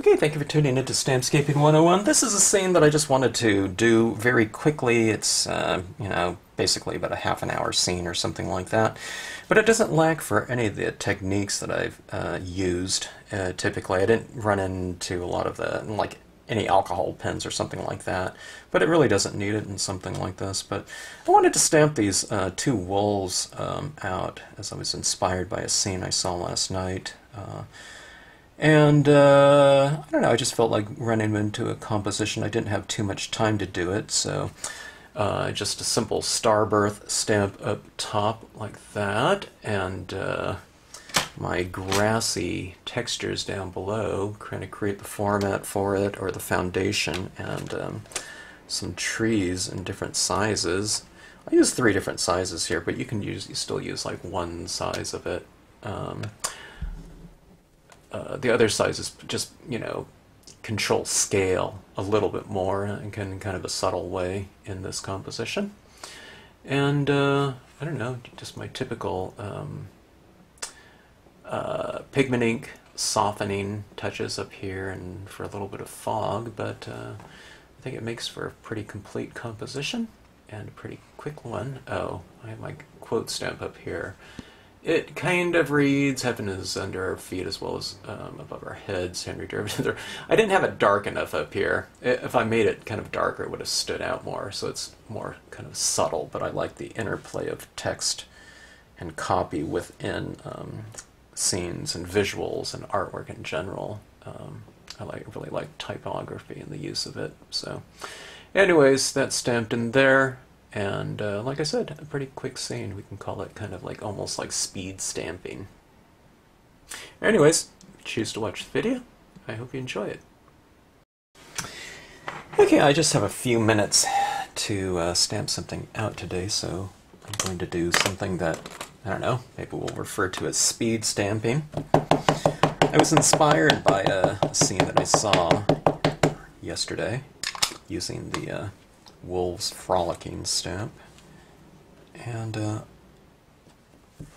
Okay, thank you for tuning in to Stampscapes 101. This is a scene that I just wanted to do very quickly. It's, uh, you know, basically about a half an hour scene or something like that. But it doesn't lack for any of the techniques that I've uh, used uh, typically. I didn't run into a lot of the, like, any alcohol pens or something like that, but it really doesn't need it in something like this. But I wanted to stamp these uh, two wolves um, out as I was inspired by a scene I saw last night. And uh, I don't know, I just felt like running into a composition. I didn't have too much time to do it, so uh, just a simple Starbirth stamp up top like that, and uh, my grassy textures down below, kind of create the format for it, or the foundation, and um, some trees in different sizes. I use three different sizes here, but you can use you still use like one size of it. Um, uh, the other size is just, you know, control scale a little bit more and in kind of a subtle way in this composition. And uh, I don't know, just my typical um, uh, pigment ink softening touches up here and for a little bit of fog, but uh, I think it makes for a pretty complete composition and a pretty quick one. Oh, I have my quote stamp up here it kind of reads heaven is under our feet as well as um, above our heads henry Derby. i didn't have it dark enough up here. If i made it kind of darker it would have stood out more so it's more kind of subtle but i like the interplay of text and copy within um, scenes and visuals and artwork in general. Um, i like really like typography and the use of it so. Anyways that's stamped in there and uh, like I said, a pretty quick scene. We can call it kind of like almost like speed stamping. Anyways, choose to watch the video. I hope you enjoy it. Okay, I just have a few minutes to uh, stamp something out today, so I'm going to do something that, I don't know, maybe we'll refer to as speed stamping. I was inspired by a scene that I saw yesterday using the uh, Wolves Frolicking stamp. And uh,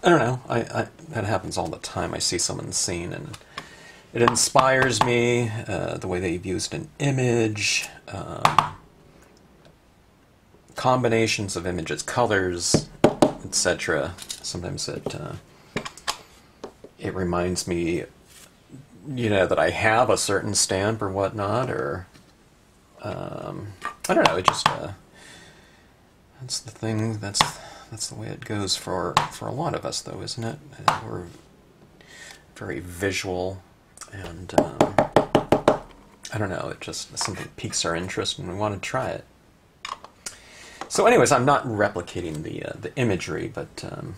I don't know, I, I, that happens all the time. I see someone's scene and it inspires me, uh, the way they've used an image, um, combinations of images, colors, etc. Sometimes it uh, it reminds me, you know, that I have a certain stamp or whatnot, or um, I don't know. It just uh, that's the thing. That's that's the way it goes for for a lot of us, though, isn't it? We're very visual, and um, I don't know. It just something piques our interest, and we want to try it. So, anyways, I'm not replicating the uh, the imagery, but um,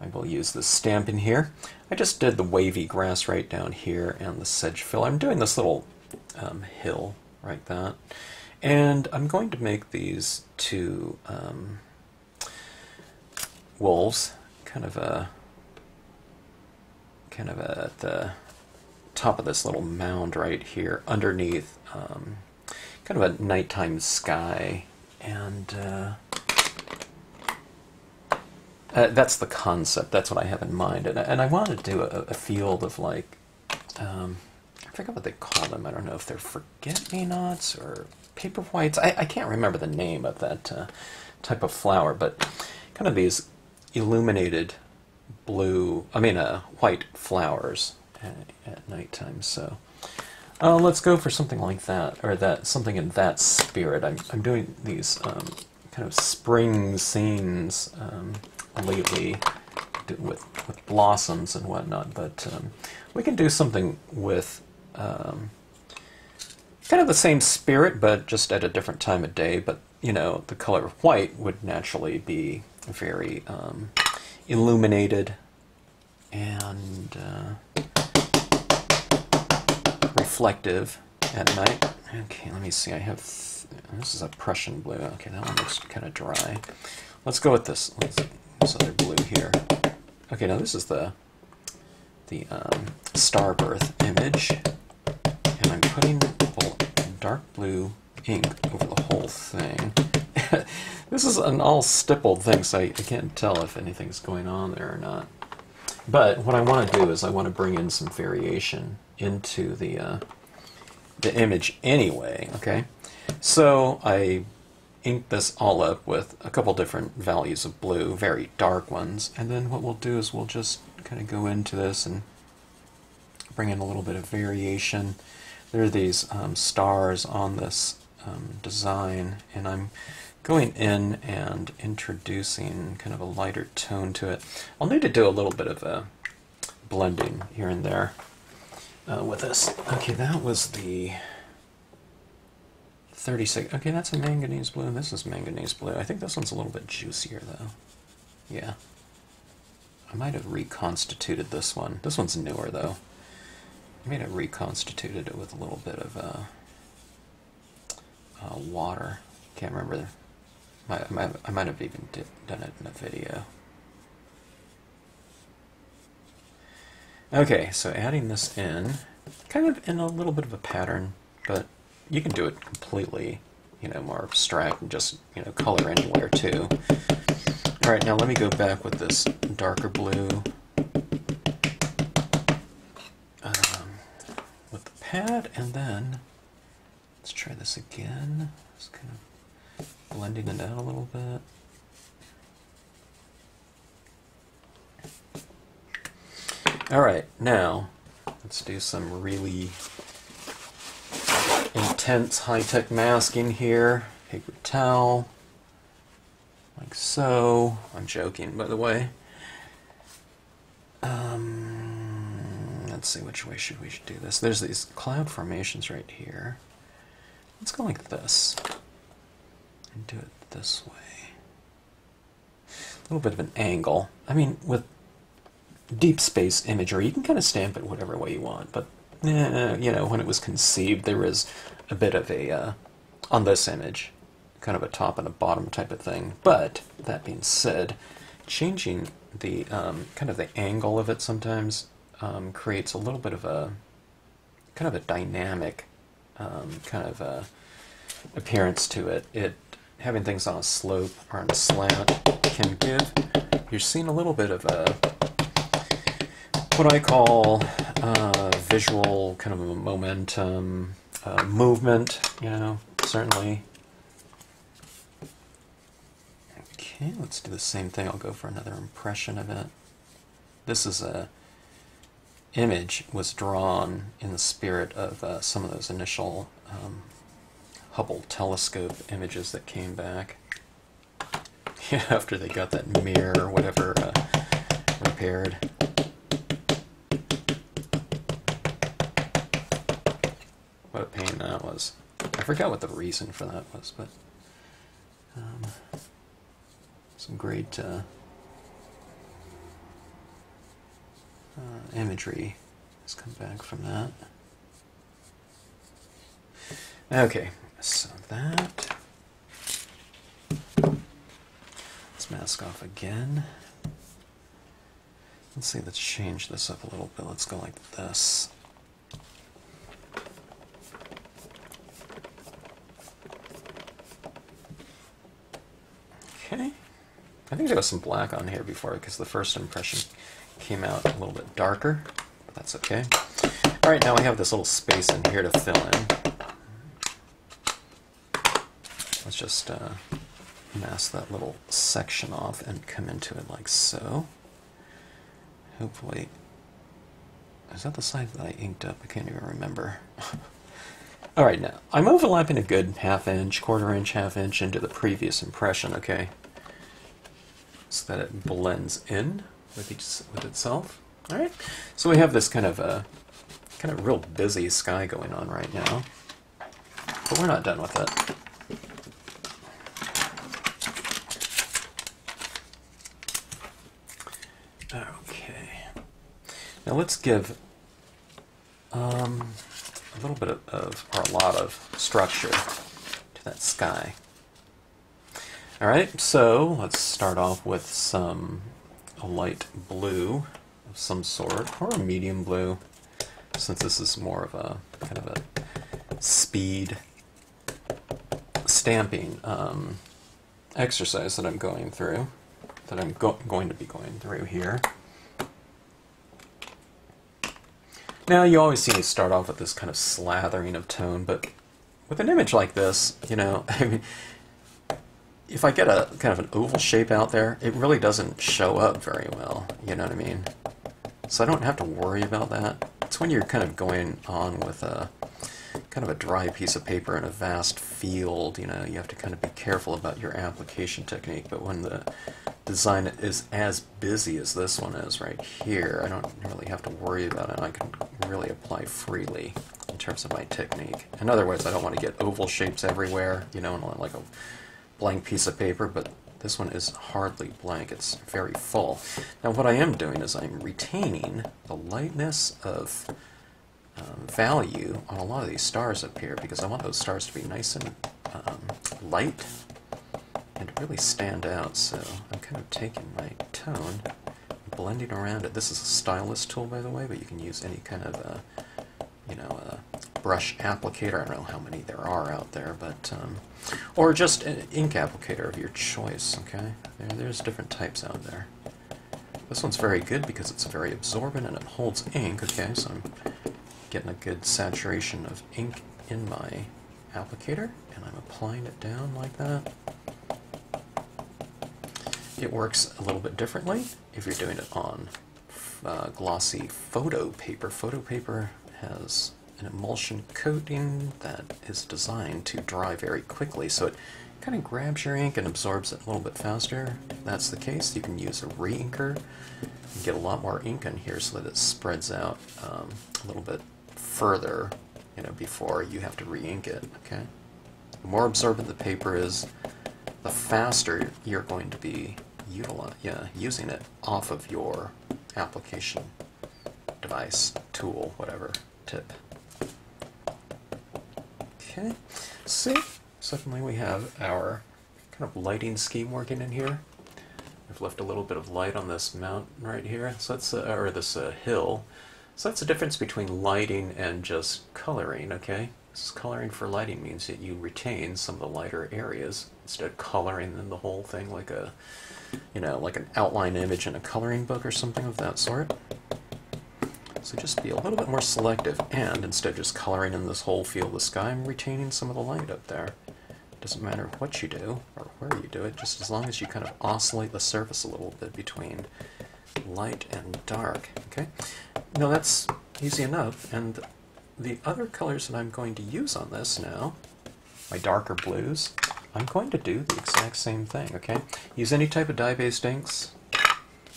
I will use the stamp in here. I just did the wavy grass right down here and the sedge fill. I'm doing this little um, hill like that. And I'm going to make these two um, wolves kind of a kind of a, at the top of this little mound right here underneath um, kind of a nighttime sky. And uh, uh, that's the concept. That's what I have in mind. And, and I want to do a, a field of like um, forget what they call them. I don't know if they're forget-me-nots or paper whites. I, I can't remember the name of that uh, type of flower, but kind of these illuminated blue, I mean, uh, white flowers at, at nighttime. So uh, let's go for something like that, or that something in that spirit. I'm, I'm doing these um, kind of spring scenes um, lately with, with blossoms and whatnot, but um, we can do something with um, kind of the same spirit, but just at a different time of day. But you know, the color of white would naturally be very um, illuminated and uh, reflective at night. Okay, let me see. I have th this is a Prussian blue. Okay, that one looks kind of dry. Let's go with this. This other blue here. Okay, now this is the the um, Starbirth image I'm putting dark blue ink over the whole thing. this is an all stippled thing, so I, I can't tell if anything's going on there or not. But what I want to do is I want to bring in some variation into the uh, the image anyway, okay? So I inked this all up with a couple different values of blue, very dark ones, and then what we'll do is we'll just kind of go into this and bring in a little bit of variation. There are these um, stars on this um, design, and I'm going in and introducing kind of a lighter tone to it. I'll need to do a little bit of a blending here and there uh, with this. Okay, that was the 36. Okay, that's a manganese blue. This is manganese blue. I think this one's a little bit juicier, though. Yeah. I might have reconstituted this one. This one's newer, though. I may have reconstituted it with a little bit of uh, uh, water. Can't remember. I, I, might, I might have even did, done it in a video. Okay, so adding this in, kind of in a little bit of a pattern, but you can do it completely, you know, more abstract and just, you know, color anywhere too. All right, now let me go back with this darker blue um, pad, and then let's try this again. Just kind of blending it out a little bit. All right, now let's do some really intense high-tech masking here. Paper towel, like so. I'm joking, by the way. Um, let's see which way should we should do this. There's these cloud formations right here. Let's go like this and do it this way. A little bit of an angle. I mean, with deep space imagery, you can kind of stamp it whatever way you want, but eh, you know, when it was conceived, there was a bit of a, uh, on this image, kind of a top and a bottom type of thing. But, that being said, changing the, um, kind of the angle of it sometimes um, creates a little bit of a, kind of a dynamic, um, kind of a appearance to it. It, having things on a slope or on a slant can give, you're seeing a little bit of a, what I call uh, visual kind of a momentum, uh, movement, you know, certainly. Okay, let's do the same thing. I'll go for another impression of it. This is a image was drawn in the spirit of uh, some of those initial um, Hubble telescope images that came back after they got that mirror or whatever uh, repaired. What a pain that was. I forgot what the reason for that was, but um, some great uh, uh, imagery has come back from that. Okay, so that. Let's mask off again. Let's see, let's change this up a little bit. Let's go like this. Okay. I think there was some black on here before because the first impression came out a little bit darker, but that's okay. All right, now we have this little space in here to fill in. Let's just uh, mask that little section off and come into it like so. Hopefully, is that the side that I inked up? I can't even remember. All right, now I'm overlapping a good half inch, quarter inch, half inch into the previous impression, okay? So that it blends in with each with itself. All right, so we have this kind of a kind of real busy sky going on right now, but we're not done with it. Okay, now let's give um, a little bit of, of, or a lot of structure to that sky. All right, so let's start off with some a light blue of some sort, or a medium blue, since this is more of a kind of a speed stamping um, exercise that I'm going through, that I'm go going to be going through here. Now, you always see me start off with this kind of slathering of tone, but with an image like this, you know, I mean, if I get a kind of an oval shape out there, it really doesn't show up very well, you know what I mean? So I don't have to worry about that. It's when you're kind of going on with a kind of a dry piece of paper in a vast field, you know, you have to kind of be careful about your application technique, but when the design is as busy as this one is right here, I don't really have to worry about it. I can really apply freely in terms of my technique. In other words, I don't want to get oval shapes everywhere, you know, and like a blank piece of paper, but this one is hardly blank. It's very full. Now what I am doing is I'm retaining the lightness of um, value on a lot of these stars up here because I want those stars to be nice and um, light and really stand out. So I'm kind of taking my tone, blending around it. This is a stylus tool, by the way, but you can use any kind of a, you know, a brush applicator. I don't know how many there are out there, but um, or just an ink applicator of your choice. Okay, there, there's different types out there. This one's very good because it's very absorbent and it holds ink. Okay, so I'm getting a good saturation of ink in my applicator, and I'm applying it down like that. It works a little bit differently if you're doing it on uh, glossy photo paper. Photo paper has an emulsion coating that is designed to dry very quickly, so it kind of grabs your ink and absorbs it a little bit faster. If that's the case, you can use a re-inker and get a lot more ink in here so that it spreads out um, a little bit further, you know, before you have to re-ink it, okay? The more absorbent the paper is, the faster you're going to be utilize, yeah, using it off of your application device, tool, whatever, tip. Okay, see, suddenly we have our kind of lighting scheme working in here. I've left a little bit of light on this mountain right here, so that's, uh, or this uh, hill. So that's the difference between lighting and just coloring, okay? This coloring for lighting means that you retain some of the lighter areas instead of coloring in the whole thing like a you know, like an outline image in a coloring book or something of that sort. So just be a little bit more selective, and instead of just coloring in this whole field of sky, I'm retaining some of the light up there. It doesn't matter what you do, or where you do it, just as long as you kind of oscillate the surface a little bit between light and dark, okay? Now that's easy enough, and the other colors that I'm going to use on this now, my darker blues, I'm going to do the exact same thing, okay? Use any type of dye-based inks.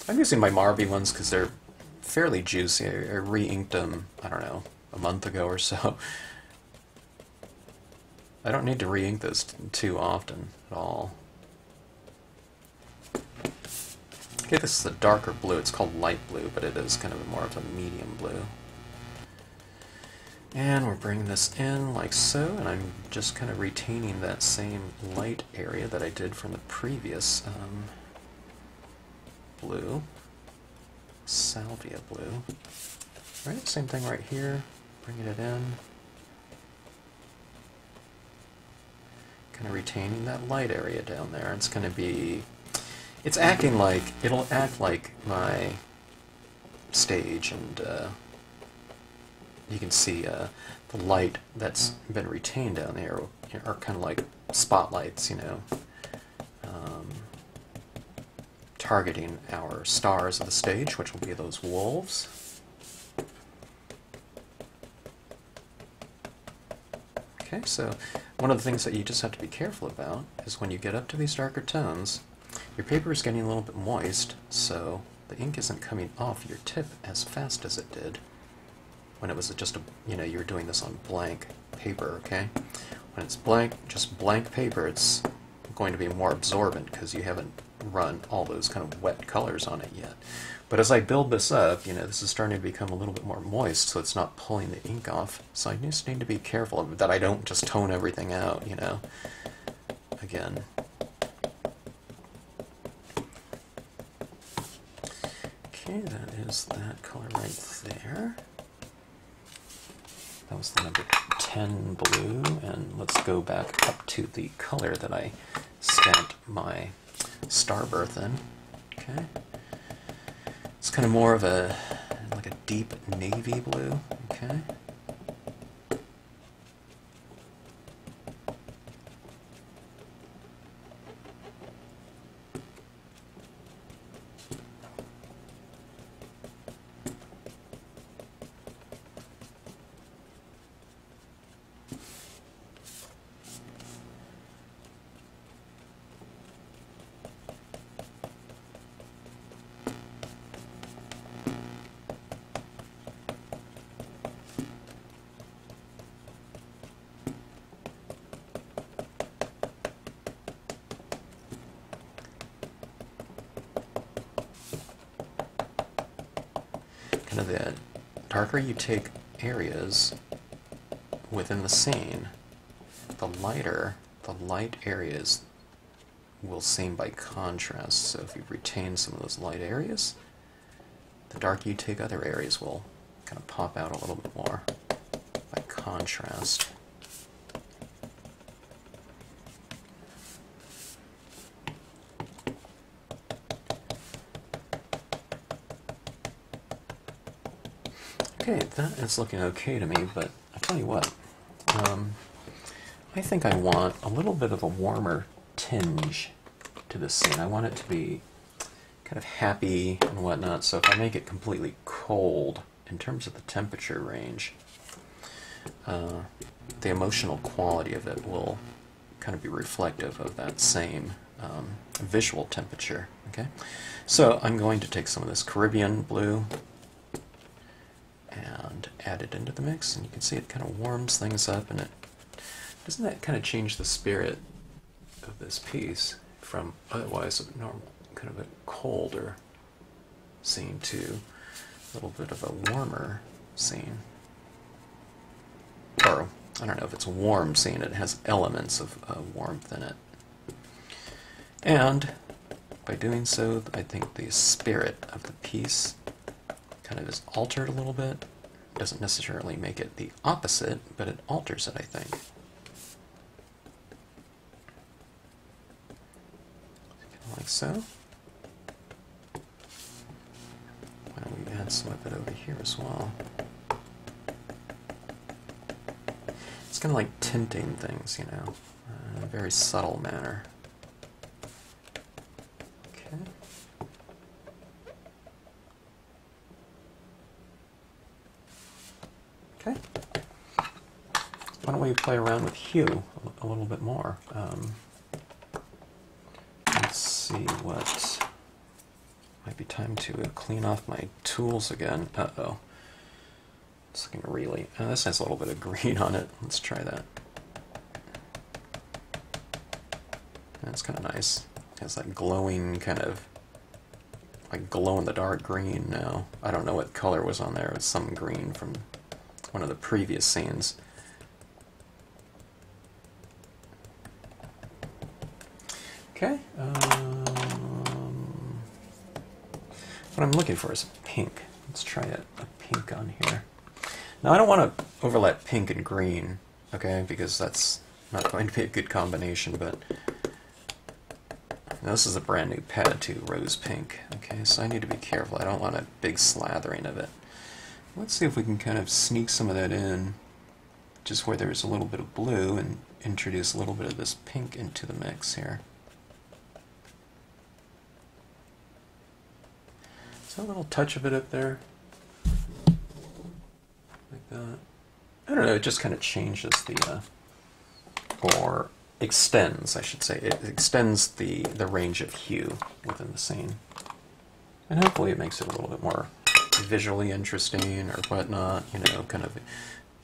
I'm using my Marvy ones because they're fairly juicy. I, re-inked them, I don't know, a month ago or so. I don't need to re-ink this too often at all. Okay, this is a darker blue. It's called light blue, but it is kind of more of a medium blue. And we're bringing this in like so, and I'm just kind of retaining that same light area that I did from the previous um, blue, salvia blue. All right, same thing right here, bringing it in. Kind of retaining that light area down there. It's going to be, it's acting like, it'll act like my stage and uh, you can see uh, the light that's been retained down there are kind of like spotlights, you know, targeting our stars of the stage, which will be those wolves. Okay, so one of the things that you just have to be careful about is when you get up to these darker tones, your paper is getting a little bit moist, so the ink isn't coming off your tip as fast as it did when it was just a, you know, you were doing this on blank paper, okay? When it's blank, just blank paper, it's going to be more absorbent because you haven't run all those kind of wet colors on it yet. But as I build this up, you know, this is starting to become a little bit more moist, so it's not pulling the ink off. So I just need to be careful that I don't just tone everything out, you know, again. Okay, that is that color right there. That was the number 10 blue, and let's go back up to the color that I stamped my Starbirth. Okay. It's kind of more of a, like a deep navy blue. Okay. The darker you take areas within the scene, the lighter the light areas will seem by contrast. So if you retain some of those light areas, the darker you take other areas will kind of pop out a little bit more by contrast. Okay, that is looking okay to me, but I tell you what, um, I think I want a little bit of a warmer tinge to this scene. I want it to be kind of happy and whatnot, so if I make it completely cold in terms of the temperature range, uh, the emotional quality of it will kind of be reflective of that same um, visual temperature. Okay, so I'm going to take some of this Caribbean blue and add it into the mix, and you can see it kind of warms things up, and it doesn't that kind of change the spirit of this piece from otherwise a normal kind of a colder scene to a little bit of a warmer scene. Or I don't know if it's a warm scene; it has elements of uh, warmth in it, and by doing so, I think the spirit of the piece kind of is altered a little bit. Doesn't necessarily make it the opposite, but it alters it, I think. Like so. Why don't we add some of it over here as well? It's kind of like tinting things, you know, in a very subtle manner. Okay. Why don't we play around with hue a little bit more? Um, let's see what might be time to clean off my tools again. Uh-oh. It's looking really... Uh, this has a little bit of green on it. Let's try that. That's kind of nice. It has that glowing kind of like glow in the dark green now. I don't know what color was on there. It was some green from one of the previous scenes. Okay. Um, what I'm looking for is pink. Let's try a, a pink on here. Now I don't want to overlap pink and green, okay, because that's not going to be a good combination, but now this is a brand new pad too, rose pink, okay, so I need to be careful. I don't want a big slathering of it. Let's see if we can kind of sneak some of that in, just where there's a little bit of blue, and introduce a little bit of this pink into the mix here. So a little touch of it up there, like that. I don't know, it just kind of changes the, uh, or extends, I should say. It extends the, the range of hue within the scene. And hopefully it makes it a little bit more visually interesting or whatnot, you know, kind of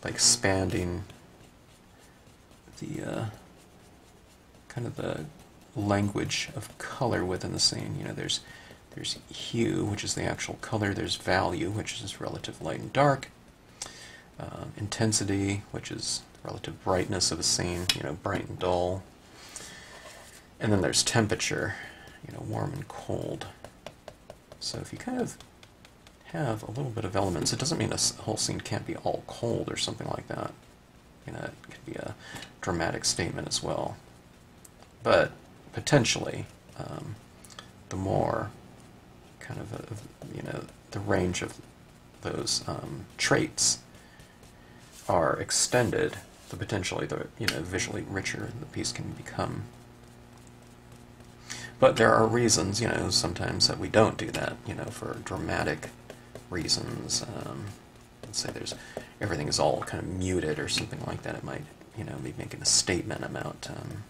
like expanding the uh, kind of the language of color within the scene. You know, there's there's hue, which is the actual color. There's value, which is relative light and dark. Uh, intensity, which is relative brightness of a scene. You know, bright and dull. And then there's temperature, you know, warm and cold. So if you kind of have a little bit of elements. It doesn't mean a whole scene can't be all cold or something like that. You know, it could be a dramatic statement as well. But potentially, um, the more kind of, a, you know, the range of those um, traits are extended, the potentially the you know visually richer the piece can become. But there are reasons, you know, sometimes that we don't do that, you know, for dramatic reasons. Um, let's say there's everything is all kind of muted or something like that. It might, you know, be making a statement about, um,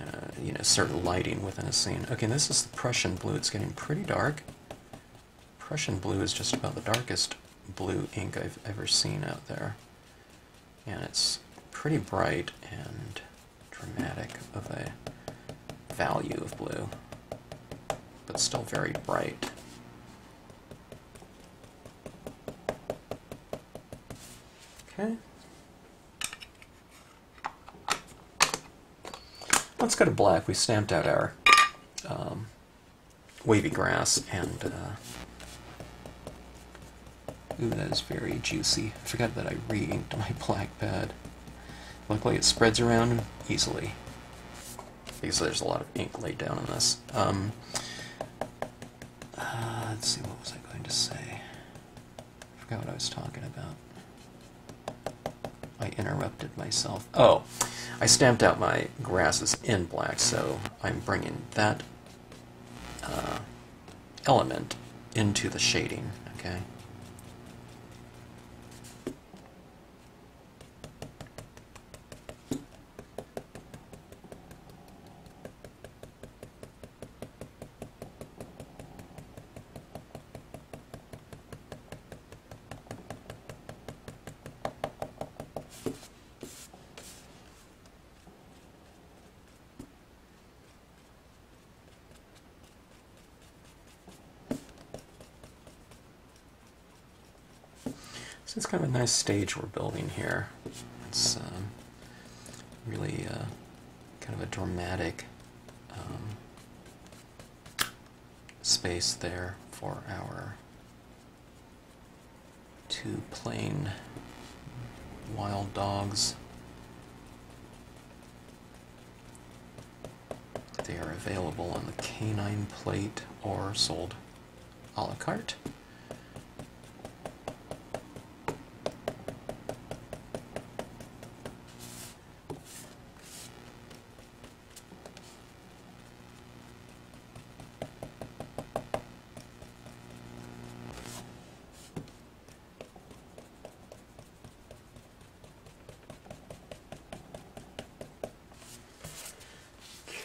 uh, you know, certain lighting within a scene. Okay, this is the Prussian blue. It's getting pretty dark. Prussian blue is just about the darkest blue ink I've ever seen out there. And it's pretty bright and dramatic of a value of blue, but still very bright. Okay. Let's go to black. We stamped out our um, wavy grass and uh, ooh, that is very juicy. I forgot that I re-inked my black pad. Luckily it spreads around easily because there's a lot of ink laid down on this. Um, uh, let's see, what was I going to say? I forgot what I was talking about. I interrupted myself. Oh, I stamped out my grasses in black, so I'm bringing that uh, element into the shading, okay? So it's kind of a nice stage we're building here. It's um, really uh, kind of a dramatic um, space there for our two plain wild dogs. They are available on the canine plate or sold a la carte.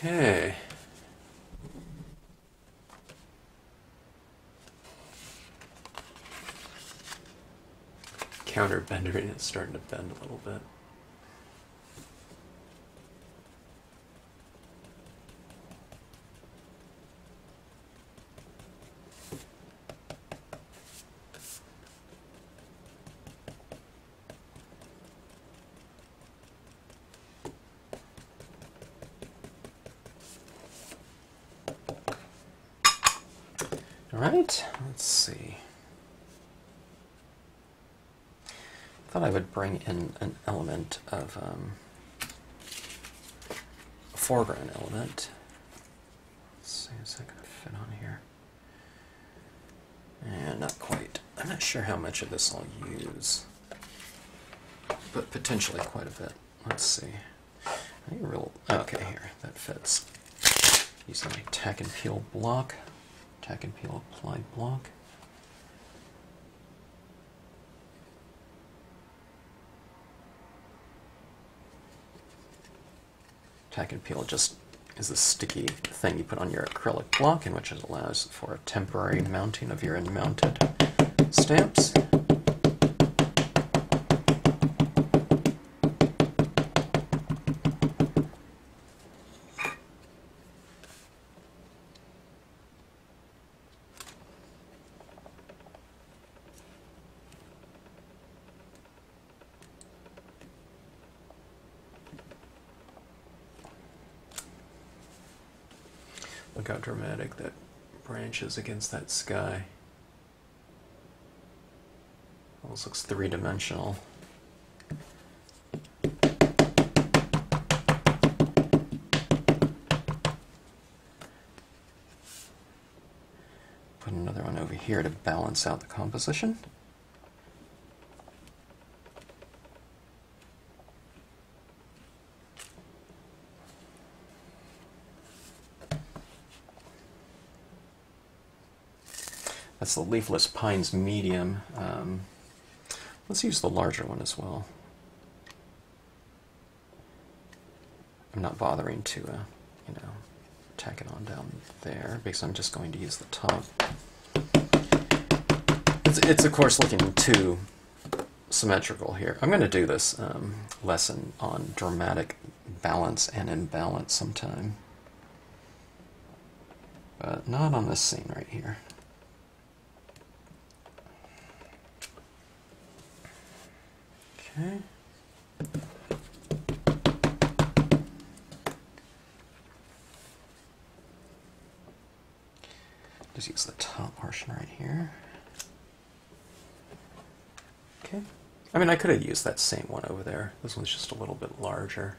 Okay. Counter is starting to bend a little bit. All right, let's see. Thought I would bring in an element of um, a foreground element. Let's see, is that going to fit on here? And not quite. I'm not sure how much of this I'll use, but potentially quite a bit. Let's see. I think real. Okay, here that fits. Using my tack and peel block. Tack and peel applied block. And peel just is a sticky thing you put on your acrylic block in which it allows for a temporary mounting of your unmounted stamps. Look how dramatic that branch is against that sky. Almost looks three dimensional. Put another one over here to balance out the composition. That's the leafless pines medium. Um, let's use the larger one as well. I'm not bothering to, uh, you know, tack it on down there because I'm just going to use the top. It's, it's of course looking too symmetrical here. I'm going to do this um, lesson on dramatic balance and imbalance sometime. But not on this scene right here. Okay. Just use the top portion right here. Okay. I mean, I could have used that same one over there. This one's just a little bit larger.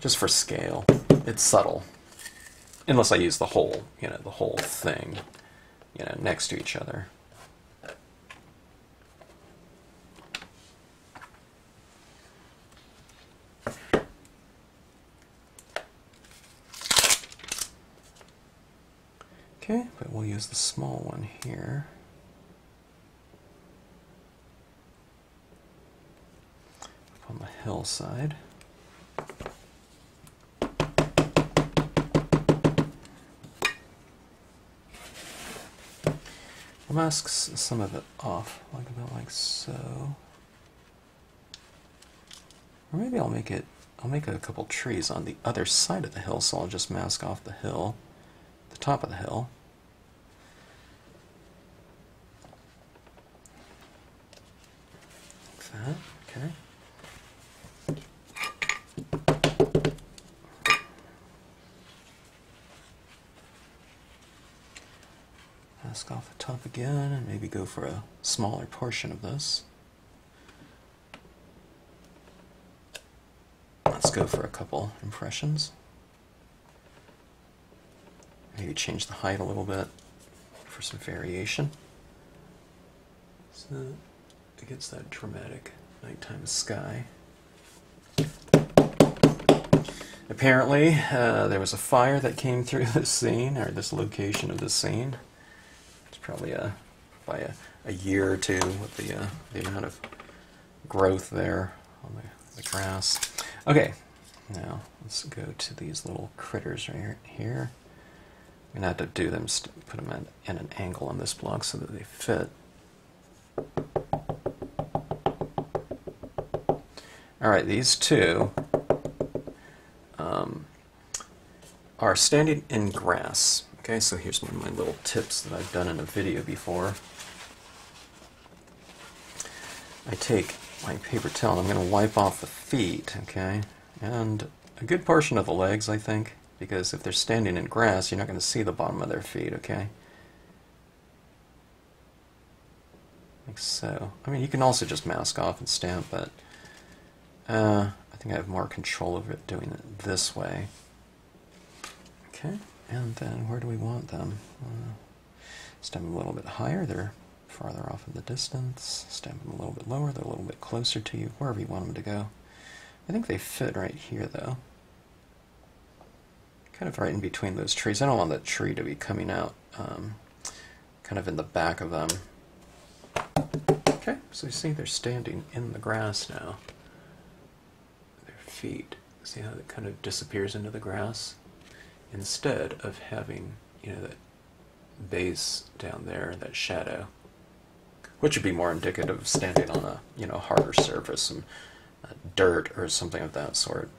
Just for scale. It's subtle. Unless I use the whole, you know, the whole thing, you know, next to each other. Okay, but we'll use the small one here. Up on the hillside. We'll mask some of it off, like about like so. Or maybe I'll make it, I'll make a couple trees on the other side of the hill, so I'll just mask off the hill, the top of the hill. Like that, okay. Mask off the top again and maybe go for a smaller portion of this. Let's go for a couple impressions. Maybe change the height a little bit for some variation. So it gets that dramatic nighttime sky. Apparently, uh, there was a fire that came through this scene, or this location of this scene. Probably a, by a, a year or two with the, uh, the amount of growth there on the, the grass. Okay, now let's go to these little critters right here. I'm gonna have to do them, put them in, in an angle on this block so that they fit. All right, these two um, are standing in grass. Okay, so here's one of my little tips that I've done in a video before. I take my paper towel and I'm going to wipe off the feet, okay, and a good portion of the legs, I think, because if they're standing in grass, you're not going to see the bottom of their feet, okay? Like so. I mean, you can also just mask off and stamp, but uh, I think I have more control over it doing it this way. Okay, and then where do we want them? Uh, stamp them a little bit higher, they're farther off in the distance. Stamp them a little bit lower, they're a little bit closer to you, wherever you want them to go. I think they fit right here, though. Kind of right in between those trees. I don't want that tree to be coming out um, kind of in the back of them. Okay, so you see they're standing in the grass now. Their feet, see how it kind of disappears into the grass? Instead of having, you know, that base down there, that shadow, which would be more indicative of standing on a, you know, harder surface, some uh, dirt or something of that sort.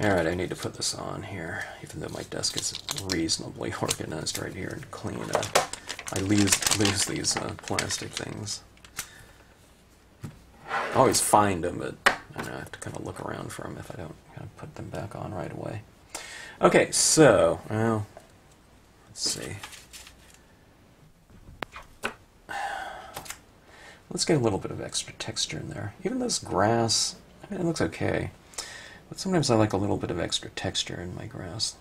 Alright, I need to put this on here, even though my desk is reasonably organized right here and clean. Uh, I lose, lose these uh, plastic things. I always find them, but I, know, I have to kind of look around for them if I don't kind of put them back on right away. Okay, so, well, let's see. Let's get a little bit of extra texture in there. Even this grass, I mean, it looks okay. But sometimes I like a little bit of extra texture in my grass.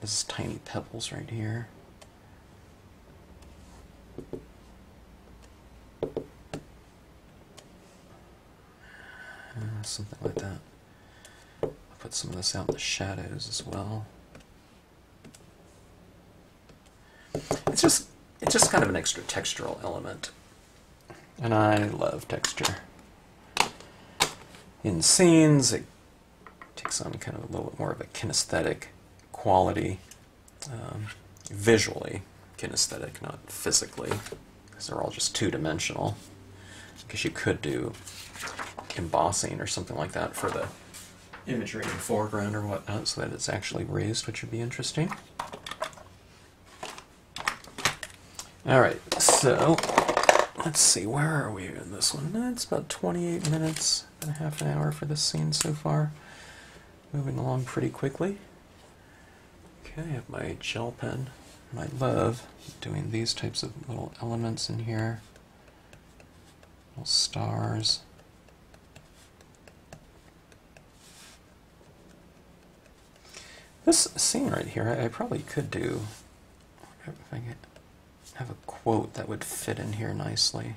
This is tiny pebbles right here. Something like that. I'll put some of this out in the shadows as well. It's just it's just kind of an extra textural element. And I love texture. In scenes, it takes on kind of a little bit more of a kinesthetic quality, um, visually kinesthetic, not physically, because they're all just two-dimensional. Because you could do embossing or something like that for the imagery in the foreground or whatnot, so that it's actually raised, which would be interesting. All right, so let's see, where are we in this one? It's about 28 minutes and a half an hour for this scene so far. Moving along pretty quickly. Okay, I have my gel pen, I love doing these types of little elements in here. Little stars. This scene right here, I, I probably could do, if I get have a quote that would fit in here nicely.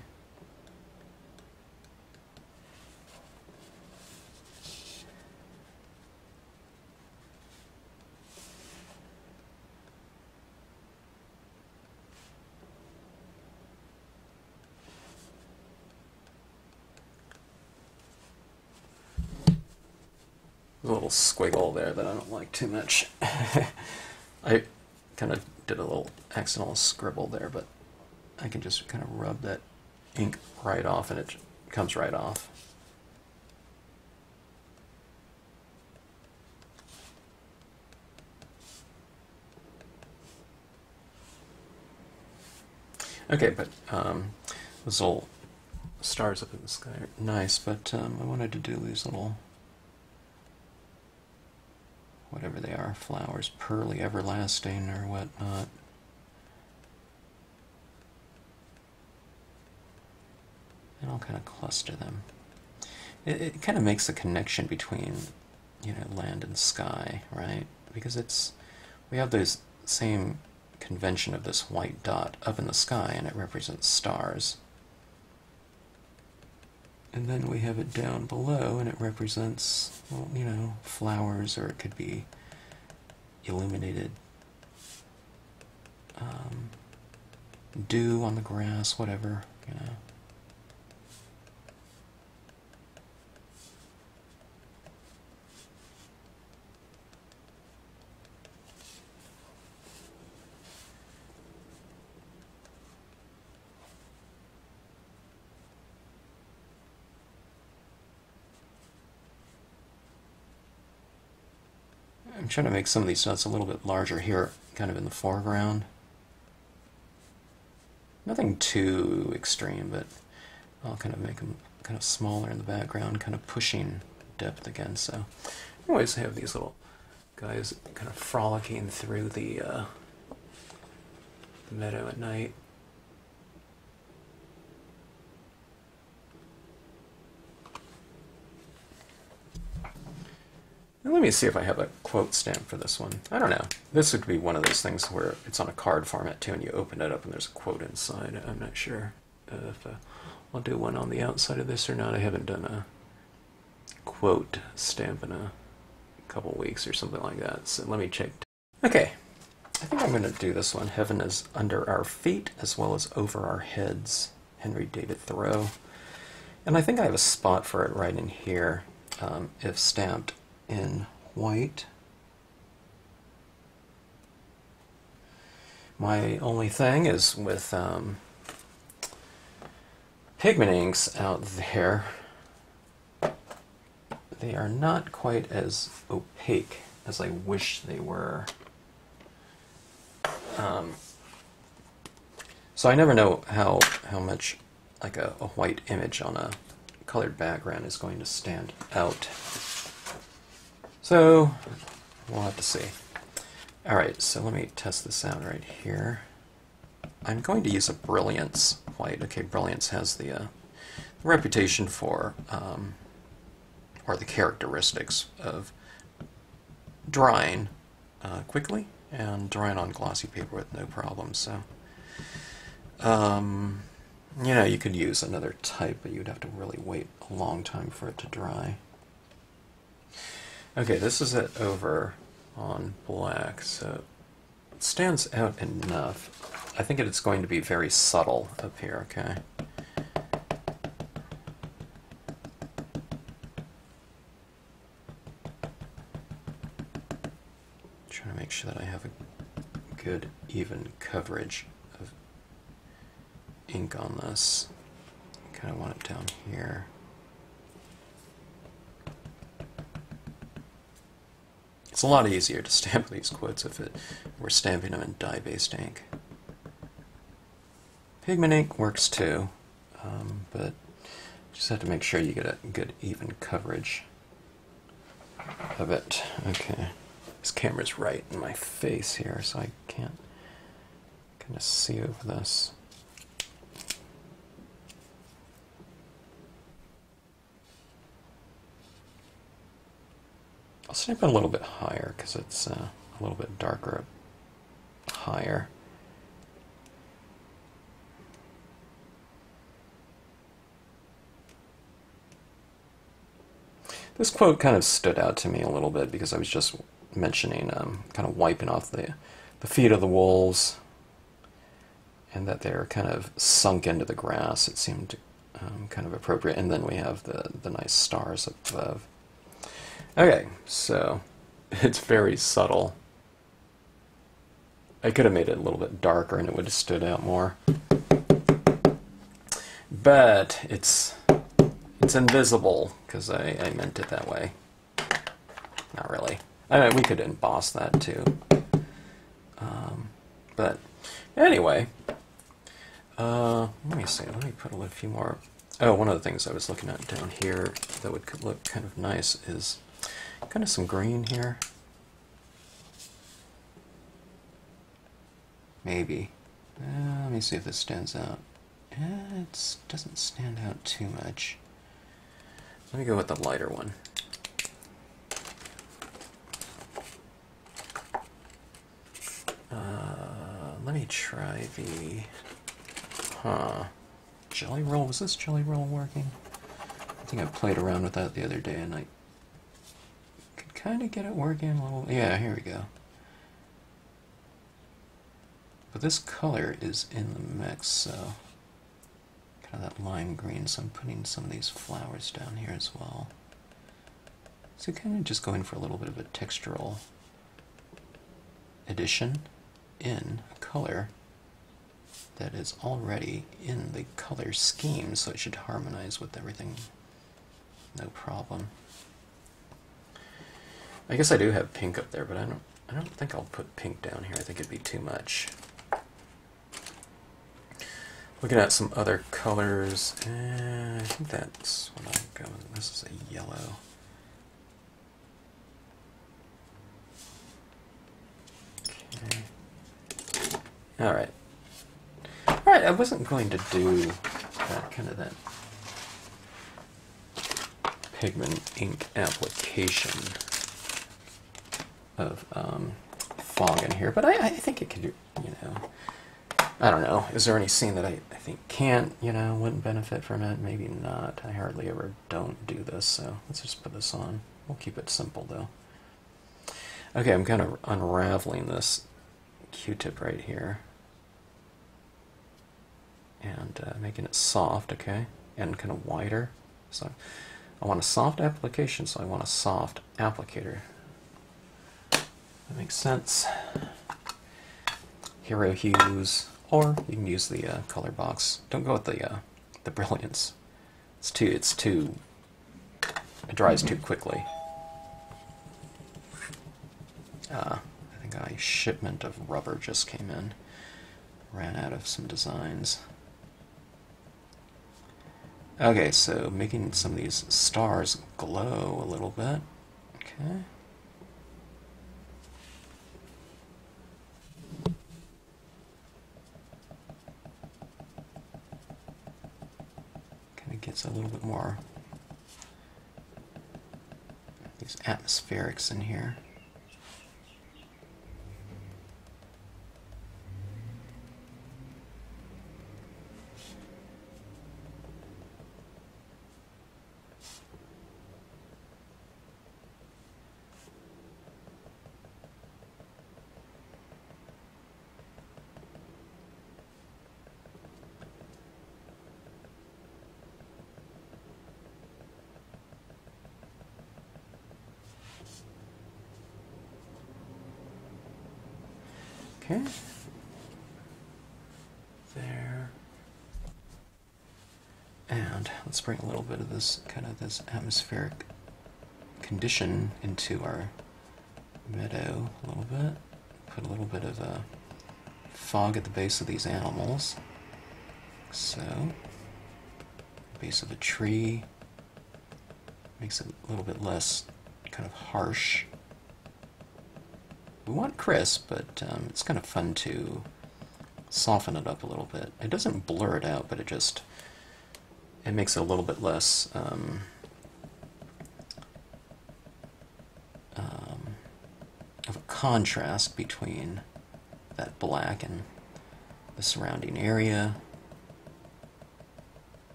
A little squiggle there that I don't like too much. I kind of did a little accidental scribble there, but I can just kind of rub that ink right off and it comes right off. Okay, but um, those little stars up in the sky are nice, but um, I wanted to do these little, whatever they are, flowers, pearly, everlasting, or whatnot. And I'll kind of cluster them. It, it kind of makes a connection between, you know, land and sky, right? Because it's, we have this same convention of this white dot up in the sky, and it represents stars. And then we have it down below, and it represents, well, you know, flowers, or it could be illuminated um, dew on the grass, whatever, you know. Trying to make some of these dots a little bit larger here, kind of in the foreground. Nothing too extreme, but I'll kind of make them kind of smaller in the background, kind of pushing depth again. So I have these little guys kind of frolicking through the, uh, the meadow at night. Let me see if I have a quote stamp for this one. I don't know. This would be one of those things where it's on a card format too, and you open it up and there's a quote inside. I'm not sure if uh, I'll do one on the outside of this or not. I haven't done a quote stamp in a couple weeks or something like that. So let me check. Okay, I think I'm going to do this one. Heaven is under our feet as well as over our heads. Henry David Thoreau. And I think I have a spot for it right in here, um, if stamped in white. My only thing is with um, pigment inks out there, they are not quite as opaque as I wish they were. Um, so I never know how, how much like a, a white image on a colored background is going to stand out. So we'll have to see. All right, so let me test this out right here. I'm going to use a Brilliance white. Okay, Brilliance has the uh, reputation for, um, or the characteristics of drying uh, quickly and drying on glossy paper with no problem. So, um, you know, you could use another type, but you'd have to really wait a long time for it to dry. Okay, this is it over on black, so it stands out enough. I think it's going to be very subtle up here, okay? Trying to make sure that I have a good even coverage of ink on this. Kind of want it down here. It's a lot easier to stamp these quotes if it we're stamping them in dye-based ink. Pigment ink works too, um, but just have to make sure you get a good even coverage of it. Okay, this camera's right in my face here, so I can't kind of see over this. I'll stamp it a little bit higher because it's uh, a little bit darker higher. This quote kind of stood out to me a little bit because I was just mentioning um, kind of wiping off the, the feet of the wolves and that they're kind of sunk into the grass. It seemed um, kind of appropriate. And then we have the, the nice stars above. Okay, so it's very subtle. I could have made it a little bit darker and it would have stood out more. But it's it's invisible because I, I meant it that way. Not really. I mean, we could emboss that too. Um, but anyway, uh, let me see. Let me put a few more. Oh, one of the things I was looking at down here that would look kind of nice is kind of some green here. Maybe. Uh, let me see if this stands out. It doesn't stand out too much. Let me go with the lighter one. Uh, let me try the... Huh. Gelly Roll? Was this Gelly Roll working? I think I played around with that the other day and I kind of get it working a little... Yeah, here we go. But this color is in the mix, so kind of that lime green, so I'm putting some of these flowers down here as well. So kind of just going for a little bit of a textural addition in color that is already in the color scheme, so it should harmonize with everything no problem. I guess I do have pink up there, but I don't I don't think I'll put pink down here. I think it'd be too much. Looking at some other colors, eh, I think that's what I'm going. This is a yellow. Okay. All right. All right. I wasn't going to do that kind of that pigment ink application of um, fog in here, but I, I think it could, do you know. I don't know. Is there any scene that I, I think can't, you know, wouldn't benefit from it? Maybe not. I hardly ever don't do this, so let's just put this on. We'll keep it simple, though. Okay, I'm kind of unraveling this Q-tip right here. And uh, making it soft, okay? And kind of wider. So I want a soft application, so I want a soft applicator. That makes sense. Hero hues. Or you can use the uh, ColorBox. Don't go with the uh, the brilliance. It's too it's too it dries too quickly. Uh, I think a shipment of rubber just came in. Ran out of some designs. Okay, so making some of these stars glow a little bit. Okay. gets a little bit more these atmospherics in here. Okay. There. And let's bring a little bit of this kind of this atmospheric condition into our meadow a little bit. Put a little bit of a fog at the base of these animals. So, base of a tree makes it a little bit less kind of harsh. We want crisp, but um, it's kind of fun to soften it up a little bit. It doesn't blur it out, but it just it makes it a little bit less um, um, of a contrast between that black and the surrounding area.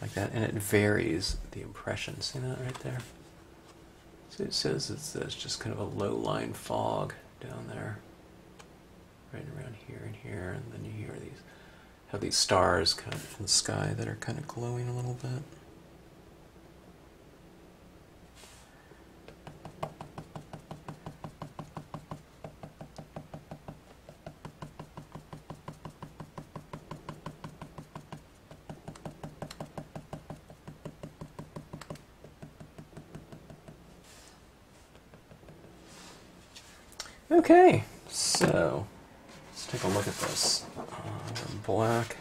Like that and it varies the impression. See that right there? So it says it's, just kind of a low line fog down there. Right around here and here and then you hear these have these stars kind of in the sky that are kind of glowing a little bit Okay, so let's take a look at this. Uh, black.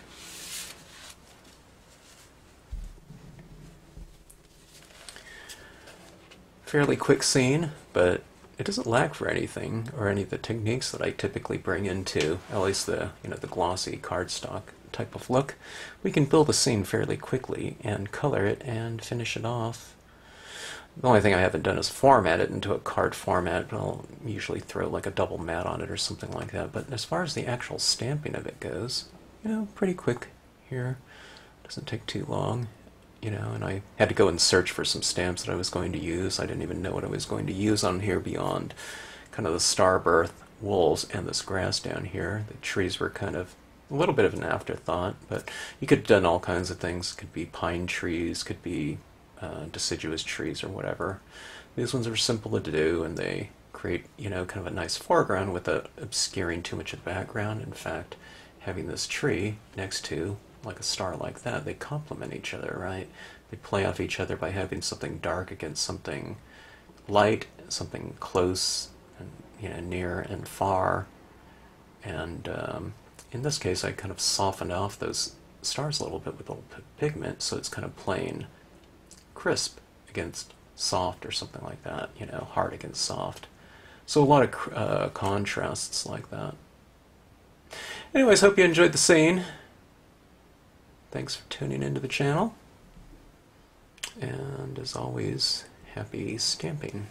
Fairly quick scene, but it doesn't lack for anything or any of the techniques that I typically bring into at least the you know the glossy cardstock type of look. We can build a scene fairly quickly and color it and finish it off the only thing I haven't done is format it into a card format. I'll usually throw like a double mat on it or something like that. But as far as the actual stamping of it goes, you know, pretty quick here. Doesn't take too long, you know, and I had to go and search for some stamps that I was going to use. I didn't even know what I was going to use on here beyond kind of the starbirth wolves and this grass down here. The trees were kind of a little bit of an afterthought, but you could have done all kinds of things. Could be pine trees, could be uh, deciduous trees or whatever. These ones are simple to do and they create, you know, kind of a nice foreground without obscuring too much of the background. In fact, having this tree next to like a star like that, they complement each other, right? They play off each other by having something dark against something light, something close, and you know, near and far. And um, in this case, I kind of softened off those stars a little bit with a little pigment, so it's kind of plain crisp against soft or something like that, you know, hard against soft. So a lot of uh, contrasts like that. Anyways, hope you enjoyed the scene. Thanks for tuning into the channel. And as always, happy stamping.